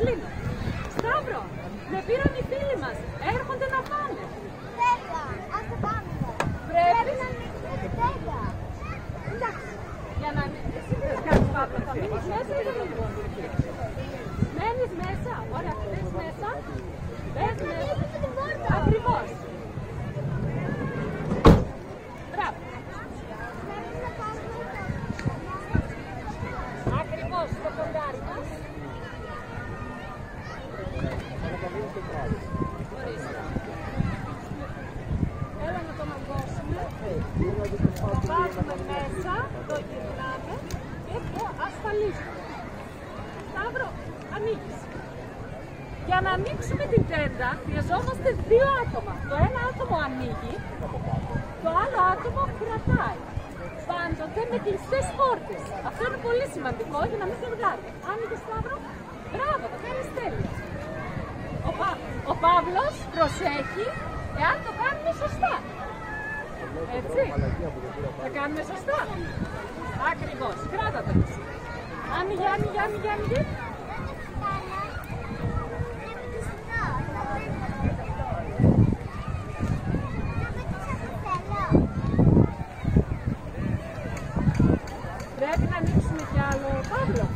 κλείνω. Σταύρο, με πήραν οι φίλοι μας. Έρχονται να πάνε. Τέλεια. Ας το πάμε. Πρέπει. Πρέπει να ανοίξουμε την τέλεια. Εντάξει. Για να μην... Εσύ δεν κάνεις Παύλο, θα μείνεις μέσα ή δεν μείνεις. Μένεις μέσα. Ωραία, μπες μέσα. Μπες Να μέσα. ανοίξουμε την πόρτα. Ακριβώς. Μπράβο. Πρέπει να πάμε στο- Ακριβώς στο κοντάρι μας. Έλα να τον αγκώσουμε. Το βάζουμε μέσα, το γυρνάμε και το ασφαλίζουμε. Σταύρο, ανοίγεις. Για να ανοίξουμε την τέντα χρειαζόμαστε δύο άτομα. Το ένα άτομο ανοίγει, το άλλο άτομο κρατάει. Πάντοτε με κλειστέ πόρτε. Αυτό είναι πολύ σημαντικό για να μην σε βγάλει. Άνοιγε Σταύρο. Μπράβο, το κάνει τέλεια ο Παύλος προσέχει εάν το κάνουμε σωστά. Έτσι. Θα κάνουμε σωστά. Ακριβώς. Κράτα το εσύ. Άνοιγε, άνοιγε, άνοιγε, άνοιγε. Πρέπει να ανοίξουμε κι άλλο, Παύλο.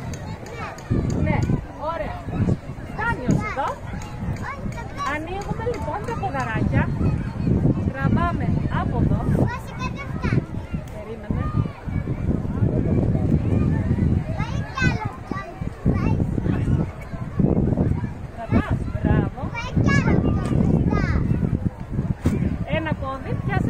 with just